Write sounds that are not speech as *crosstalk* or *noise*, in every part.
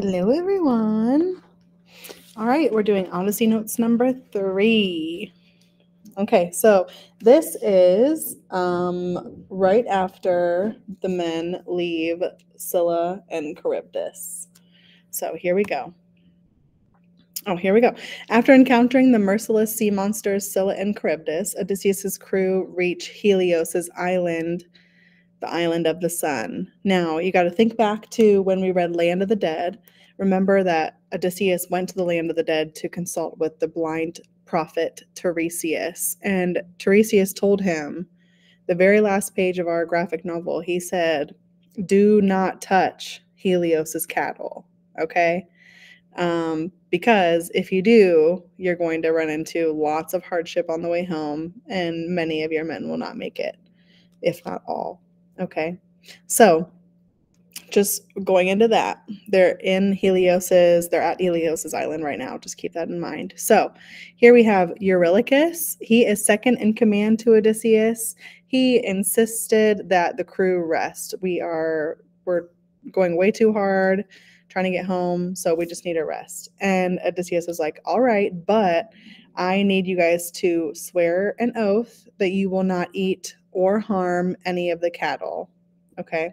Hello, everyone. All right, we're doing Odyssey Notes number three. Okay, so this is um, right after the men leave Scylla and Charybdis. So here we go. Oh, here we go. After encountering the merciless sea monsters Scylla and Charybdis, Odysseus's crew reach Helios's island the island of the sun. Now, you got to think back to when we read Land of the Dead. Remember that Odysseus went to the land of the dead to consult with the blind prophet Tiresias. And Tiresias told him, the very last page of our graphic novel, he said, Do not touch Helios's cattle. Okay. Um, because if you do, you're going to run into lots of hardship on the way home, and many of your men will not make it, if not all. Okay. So just going into that, they're in Helios's, they're at Helios's island right now. Just keep that in mind. So here we have Eurylochus. He is second in command to Odysseus. He insisted that the crew rest. We are, we're going way too hard trying to get home, so we just need a rest. And Odysseus was like, All right, but I need you guys to swear an oath that you will not eat or harm any of the cattle. Okay.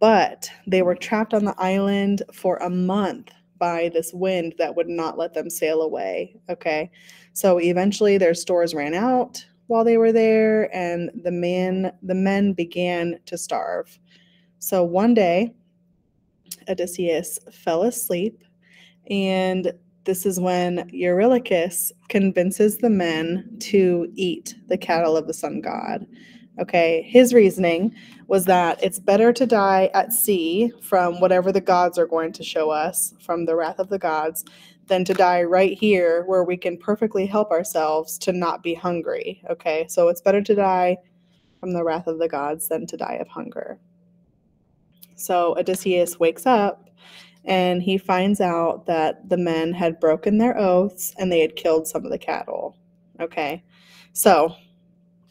But they were trapped on the island for a month by this wind that would not let them sail away. Okay. So eventually their stores ran out while they were there and the man the men began to starve. So one day Odysseus fell asleep and this is when Eurylochus convinces the men to eat the cattle of the sun god. Okay, his reasoning was that it's better to die at sea from whatever the gods are going to show us from the wrath of the gods than to die right here where we can perfectly help ourselves to not be hungry. Okay, so it's better to die from the wrath of the gods than to die of hunger. So Odysseus wakes up and he finds out that the men had broken their oaths and they had killed some of the cattle. Okay, so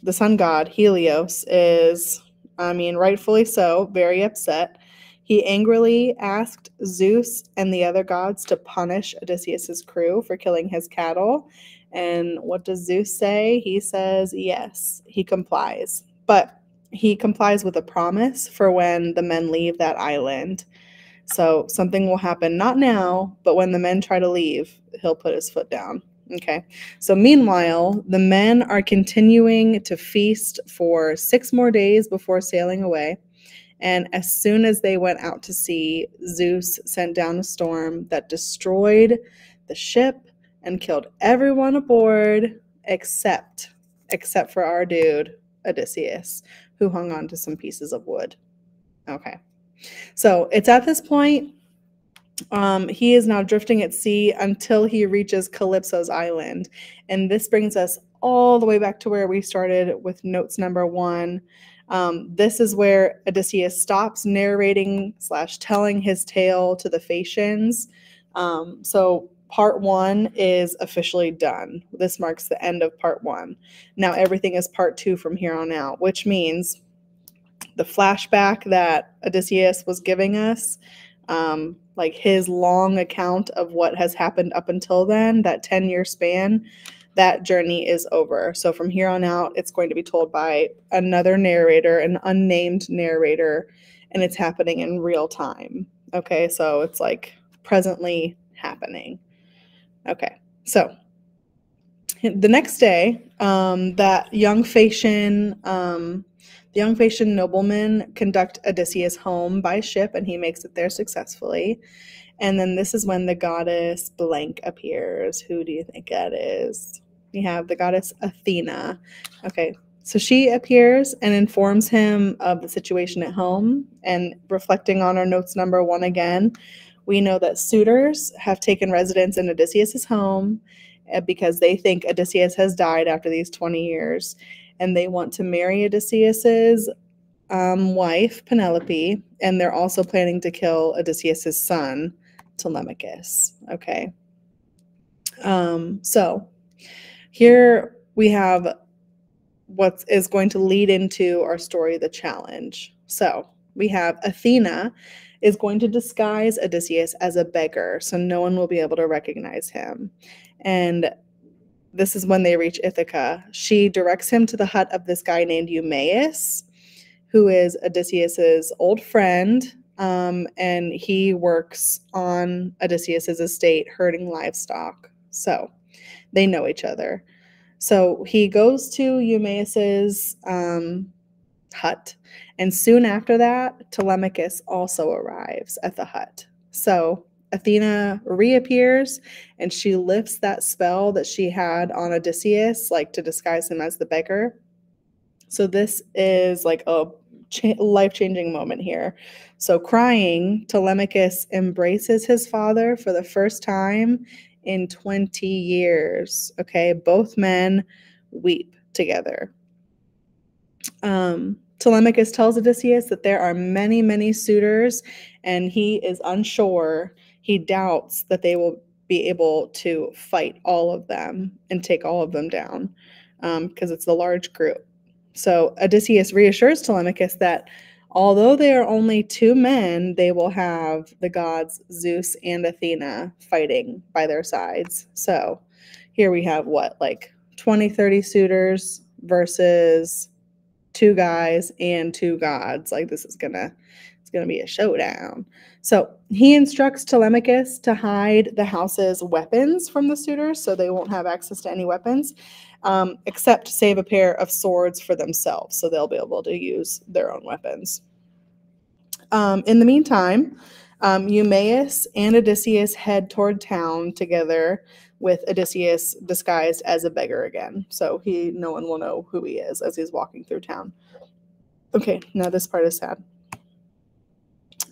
the sun god Helios is, I mean, rightfully so, very upset. He angrily asked Zeus and the other gods to punish Odysseus's crew for killing his cattle. And what does Zeus say? He says yes, he complies. But he complies with a promise for when the men leave that island. So something will happen, not now, but when the men try to leave, he'll put his foot down. Okay. So meanwhile, the men are continuing to feast for six more days before sailing away. And as soon as they went out to sea, Zeus sent down a storm that destroyed the ship and killed everyone aboard except except for our dude Odysseus, who hung on to some pieces of wood. Okay. So it's at this point um, he is now drifting at sea until he reaches Calypso's island. And this brings us all the way back to where we started with notes number one. Um, this is where Odysseus stops narrating slash telling his tale to the Phaeacians. Um, so part one is officially done. This marks the end of part one. Now everything is part two from here on out, which means the flashback that Odysseus was giving us um, like his long account of what has happened up until then, that 10 year span, that journey is over. So from here on out, it's going to be told by another narrator, an unnamed narrator, and it's happening in real time. Okay, so it's like presently happening. Okay, so the next day, um, that young Phaeacian um, young Phaeacian noblemen conduct Odysseus home by ship, and he makes it there successfully. And then this is when the goddess blank appears. Who do you think that is? We have the goddess Athena. Okay, so she appears and informs him of the situation at home. And reflecting on our notes number one again, we know that suitors have taken residence in Odysseus's home eh, because they think Odysseus has died after these 20 years and they want to marry Odysseus's um, wife, Penelope, and they're also planning to kill Odysseus's son, Telemachus. Okay. Um, so here we have what is going to lead into our story, the challenge. So we have Athena is going to disguise Odysseus as a beggar, so no one will be able to recognize him. And this is when they reach Ithaca. She directs him to the hut of this guy named Eumaeus, who is Odysseus's old friend, um, and he works on Odysseus's estate herding livestock. So they know each other. So he goes to Eumaeus's um, hut, and soon after that, Telemachus also arrives at the hut. So Athena reappears and she lifts that spell that she had on Odysseus, like to disguise him as the beggar. So this is like a cha- life changing moment here. So, crying, Telemachus embraces his father for the first time in 20 years. Okay, both men weep together. Um, Telemachus tells Odysseus that there are many, many suitors, and he is unsure. He doubts that they will be able to fight all of them and take all of them down because um, it's a large group. So Odysseus reassures Telemachus that although they are only two men, they will have the gods Zeus and Athena fighting by their sides. So here we have what, like 20, 30 suitors versus two guys and two gods. Like this is gonna it's gonna be a showdown. So he instructs Telemachus to hide the house's weapons from the suitors so they won't have access to any weapons um, except to save a pair of swords for themselves, so they'll be able to use their own weapons. Um, in the meantime, um, Eumaeus and Odysseus head toward town together with Odysseus disguised as a beggar again. So he no one will know who he is as he's walking through town. Okay, now this part is sad.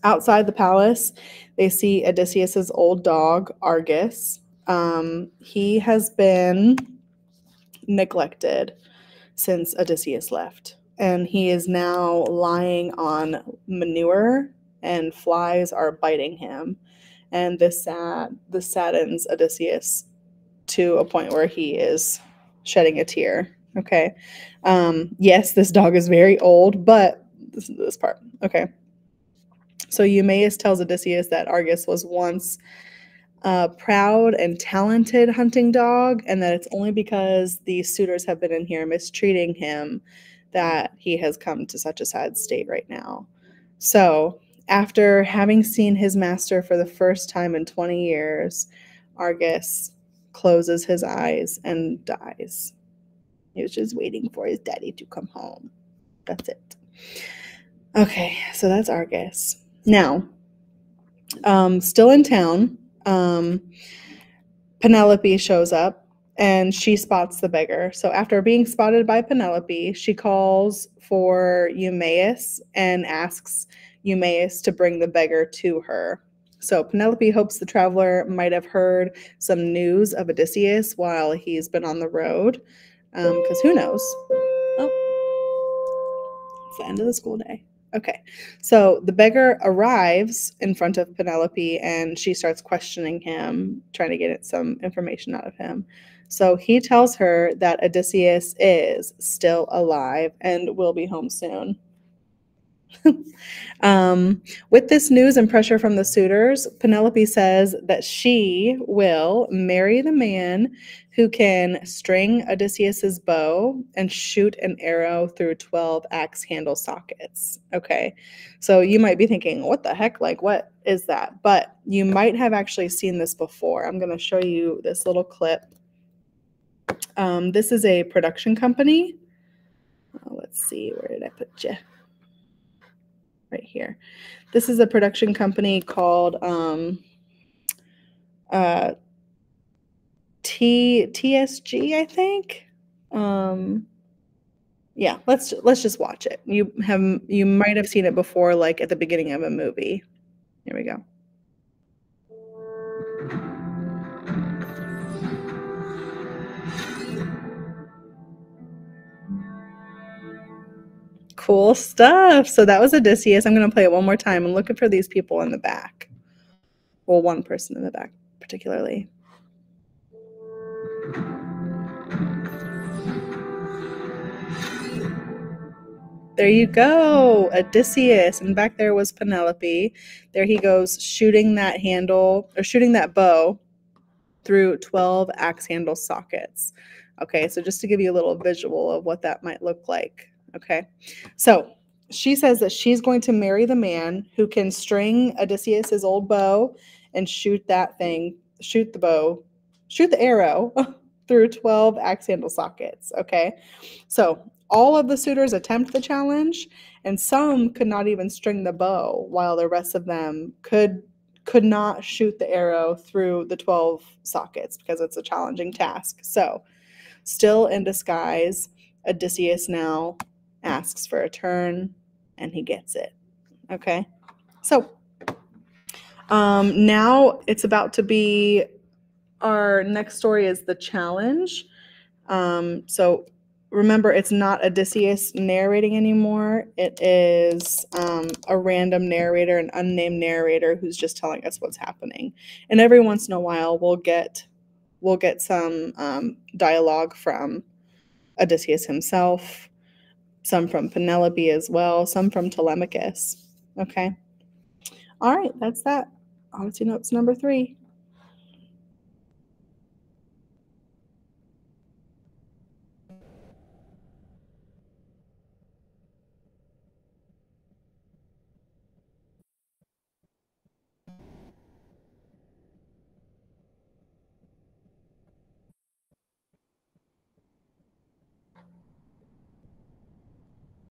Outside the palace, they see Odysseus's old dog, Argus. Um, he has been neglected since Odysseus left. And he is now lying on manure and flies are biting him. And this sad this saddens Odysseus to a point where he is shedding a tear. Okay. Um, yes, this dog is very old, but this is this part. Okay. So Eumaeus tells Odysseus that Argus was once a proud and talented hunting dog, and that it's only because the suitors have been in here mistreating him that he has come to such a sad state right now. So, after having seen his master for the first time in 20 years, Argus closes his eyes and dies. He was just waiting for his daddy to come home. That's it. Okay, so that's Argus. Now, um, still in town, um, Penelope shows up and she spots the beggar. So after being spotted by Penelope, she calls for Eumaeus and asks Eumaeus to bring the beggar to her. So Penelope hopes the traveler might have heard some news of Odysseus while he's been on the road, because um, who knows? Oh, it's the end of the school day. Okay, so the beggar arrives in front of Penelope and she starts questioning him, trying to get some information out of him. So he tells her that Odysseus is still alive and will be home soon. *laughs* um, with this news and pressure from the suitors, Penelope says that she will marry the man who can string Odysseus's bow and shoot an arrow through 12 axe handle sockets. Okay, so you might be thinking, what the heck? Like, what is that? But you might have actually seen this before. I'm going to show you this little clip. Um, this is a production company. Oh, let's see, where did I put you? Right here. This is a production company called um, uh, T TSG, I think. Um, yeah, let's let's just watch it. You have you might have seen it before, like at the beginning of a movie. Here we go. Cool stuff. So that was Odysseus. I'm going to play it one more time and looking for these people in the back. Well, one person in the back, particularly. There you go, Odysseus. And back there was Penelope. There he goes shooting that handle or shooting that bow through 12 axe handle sockets. Okay, so just to give you a little visual of what that might look like. Okay, so she says that she's going to marry the man who can string Odysseus's old bow and shoot that thing, shoot the bow, shoot the arrow *laughs* through 12 axe handle sockets. Okay, so all of the suitors attempt the challenge, and some could not even string the bow, while the rest of them could could not shoot the arrow through the 12 sockets because it's a challenging task. So, still in disguise, Odysseus now asks for a turn and he gets it. Okay. So, um, now it's about to be our next story is the challenge. Um, so remember it's not Odysseus narrating anymore. It is um, a random narrator, an unnamed narrator who's just telling us what's happening. And every once in a while, we'll get we'll get some um, dialogue from Odysseus himself, some from Penelope as well, some from Telemachus. Okay. All right, that's that. Odyssey Notes number three.